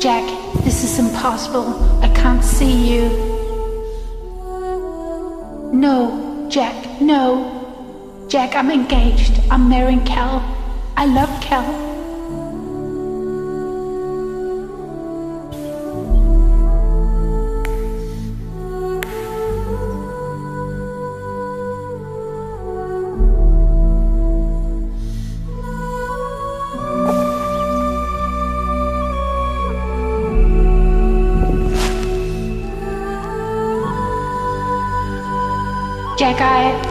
Jack, this is impossible. I can't see you. No, Jack, no. Jack, I'm engaged. I'm marrying Cal. I love Cal. Jack,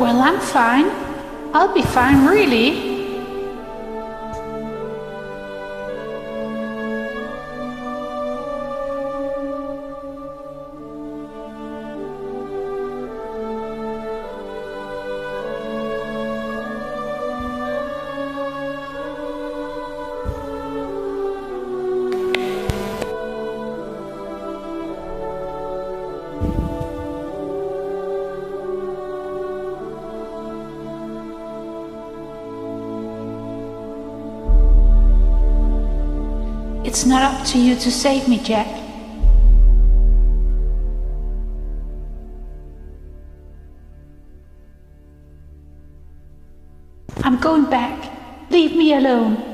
Well, I'm fine. I'll be fine, really. It's not up to you to save me, Jack. I'm going back. Leave me alone.